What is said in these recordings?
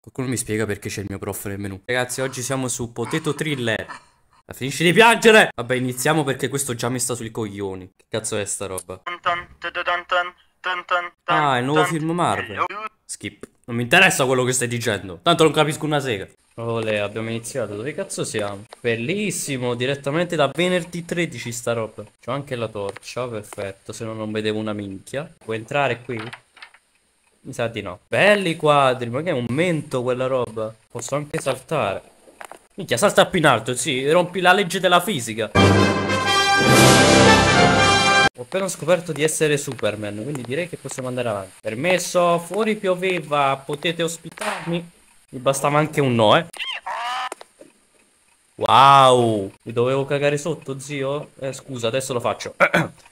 Qualcuno mi spiega perché c'è il mio prof nel menu. Ragazzi, oggi siamo su Potato Thriller. Ma finisci di piangere! Vabbè, iniziamo perché questo già mi sta sui coglioni. Che cazzo è sta roba? Ah, è il nuovo film Marvel. Skip. Non mi interessa quello che stai dicendo. Tanto non capisco una sega. Olè, abbiamo iniziato. Dove cazzo siamo? Bellissimo, direttamente da venerdì 13 sta roba. C'ho anche la torcia, perfetto. Se no non vedevo una minchia. Puoi entrare qui? Mi sa di no. Belli quadri, ma che è un mento quella roba? Posso anche saltare. Minchia, salta più in alto, sì, rompi la legge della fisica. Ho appena scoperto di essere Superman, quindi direi che possiamo andare avanti. Permesso, fuori pioveva, potete ospitarmi? Mi bastava anche un no, eh. Wow, mi dovevo cagare sotto, zio? Eh, scusa, adesso lo faccio.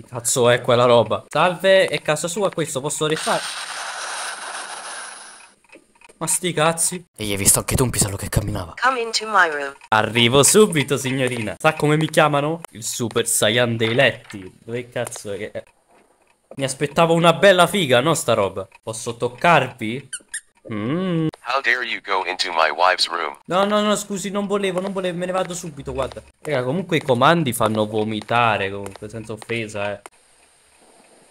Che cazzo è quella roba? Salve, è casa sua questo, posso restare? Ma sti cazzi. E gli hai visto anche tu un pisello che camminava? Come into my room. Arrivo subito, signorina. Sa come mi chiamano? Il Super Saiyan dei letti. Dove cazzo è? che- Mi aspettavo una bella figa, no sta roba? Posso toccarvi? Mmm. How dare you go into my wife's room? No, no, no, scusi, non volevo, non volevo, me ne vado subito, guarda. Raga, comunque i comandi fanno vomitare, comunque, senza offesa, eh.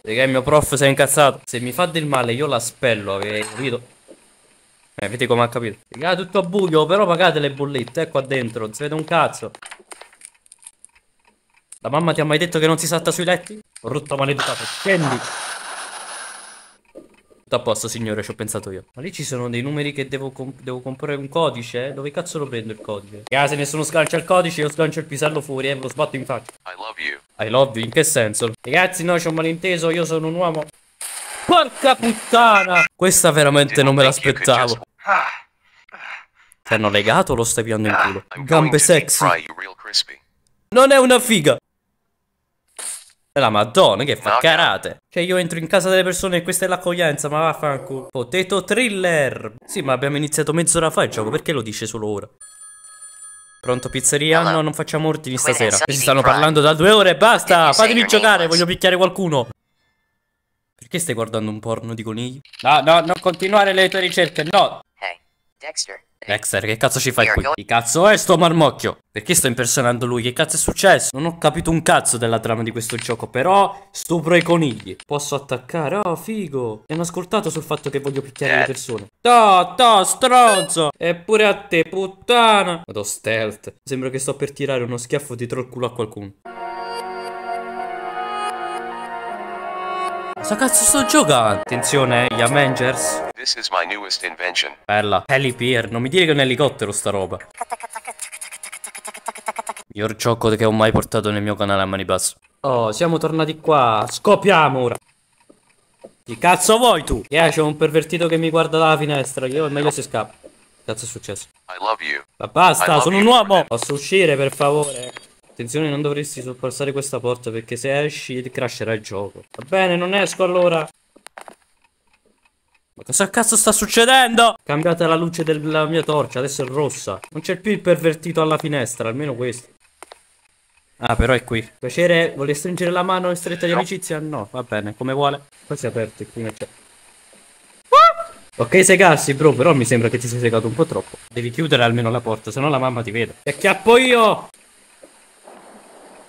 Raga, il mio prof si è incazzato. Se mi fa del male io la spello, avete capito? Eh, vedi come ha capito. Raga, tutto a buio, però pagate le bollette, eh, qua dentro, non si vede un cazzo. La mamma ti ha mai detto che non si salta sui letti? Brutto maleducato, scendi. Tutto a posto, signore, ci ho pensato io. Ma lì ci sono dei numeri che devo, comp- devo comprare un codice? Dove cazzo lo prendo il codice? Raga, se nessuno sgancia il codice, io sgancio il pisello fuori e ve lo sbatto in faccia. I love you. I love you, in che senso? Ragazzi, no, c'è un malinteso, io sono un uomo. Porca puttana! Questa veramente non me l'aspettavo. just- Ti hanno legato o lo stai piando in culo? I'm going Gambe sexy. Non è una figa! È la madonna che fa No, karate. Cioè io entro in casa delle persone e questa è l'accoglienza, ma vaffanculo. Potato thriller. Sì, ma abbiamo iniziato mezz'ora fa il gioco, perché lo dice solo ora? Pronto pizzeria? No, non facciamo ordini stasera. Si stanno parlando da due ore, basta! Fatemi giocare, voglio picchiare qualcuno. Perché stai guardando un porno di conigli? No, no, non continuare le tue ricerche, no! Hey, Dexter. Dexter, che cazzo ci fai qui? Che cazzo è sto marmocchio? Perché sto impersonando lui? Che cazzo è successo? Non ho capito un cazzo della trama di questo gioco, però stupro i conigli. Posso attaccare? Oh, figo. Mi hanno ascoltato sul fatto che voglio picchiare le Dad. persone. To, to, stronzo. Eppure a te, puttana. Vado stealth. Sembra che sto per tirare uno schiaffo dietro il culo a qualcuno. Cosa cazzo sto giocando? Attenzione, eh, gli Avengers. This is my newest invention. Bella. Helipier, non mi dire che è un elicottero sta roba. Miglior gioco che ho mai portato nel mio canale a mani basse. Oh, siamo tornati qua. Scopiamo ora. Che cazzo vuoi tu? Yeah, c'è un pervertito che mi guarda dalla finestra. Io è meglio se scappa. Cazzo è successo? I love you. Ma basta, love sono you un uomo. Posso uscire, per favore? Attenzione, non dovresti sorpassare questa porta perché se esci crasherà il gioco. Va bene, non esco allora. Ma cosa cazzo sta succedendo? Cambiate la luce della mia torcia, adesso è rossa. Non c'è più il pervertito alla finestra, almeno questo. Ah, però è qui. Piacere, vuole stringere la mano in stretta di amicizia? No, va bene, come vuole. Qua si è aperto qui non c'è. Ok, segarsi, bro, però mi sembra che ti sei segato un po' troppo. Devi chiudere almeno la porta, sennò la mamma ti vede. E acchiappo io!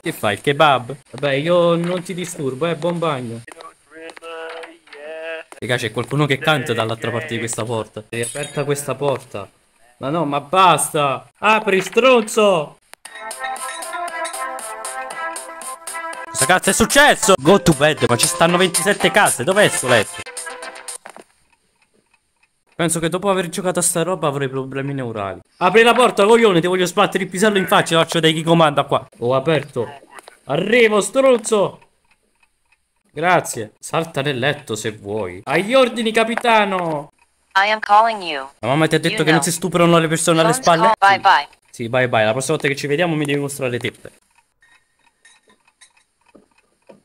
Che fai, il kebab? Vabbè, io non ti disturbo, eh, buon bagno. Raga, c'è qualcuno che canta dall'altra parte di questa porta. È aperta questa porta. Ma no, ma basta! Apri, stronzo! Cosa cazzo è successo? Go to bed, ma ci stanno 27 case, dov'è sto letto? Penso che dopo aver giocato a sta roba avrei problemi neurali. Apri la porta, coglione, ti voglio sbattere il pisello in faccia, faccio dei chi comanda qua. Ho aperto. Arrivo, stronzo! Grazie. Salta nel letto se vuoi. Agli ordini, capitano! I am calling you. La mamma ti ha detto You che non know. si stuprano le persone alle spalle? Bye Sì. bye. Sì, bye bye. La prossima volta che ci vediamo mi devi mostrare le teppe.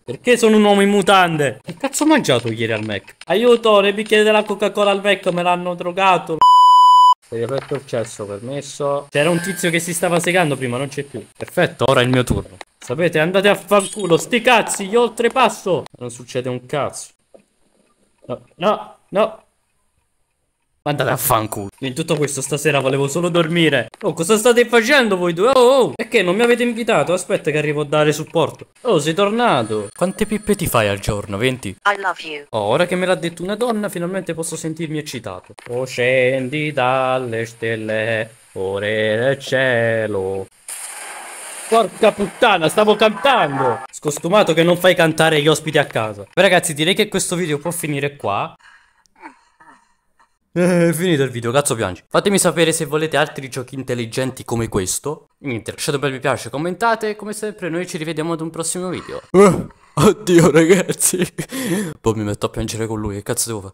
Perché sono un uomo in mutande? Che cazzo ho mangiato ieri al Mac? Aiuto, nei bicchieri della Coca-Cola al Mac me l'hanno drogato. Sei aperto il cesso, permesso. C'era un tizio che si stava segando prima, non c'è più. Perfetto, ora è il mio turno. Sapete, andate a fanculo, sti cazzi, io oltrepasso. Non succede un cazzo. No, no. No. Andate a fanculo. In tutto questo stasera volevo solo dormire. Oh, cosa state facendo voi due? Oh, oh. E che non mi avete invitato? Aspetta che arrivo a dare supporto. Oh, sei tornato. Quante pippe ti fai al giorno? 20? I love you. Oh, ora che me l'ha detto una donna, finalmente posso sentirmi eccitato. Oh, scendi dalle stelle, ore del cielo. Porca puttana, stavo cantando! Scostumato che non fai cantare gli ospiti a casa. Beh, ragazzi, direi che questo video può finire qua. Eh, È finito il video, cazzo piangi. Fatemi sapere se volete altri giochi intelligenti come questo. Niente, lasciate un bel mi piace, commentate e come sempre noi ci rivediamo ad un prossimo video. addio ragazzi. Poi mi metto a piangere con lui, che cazzo devo fare?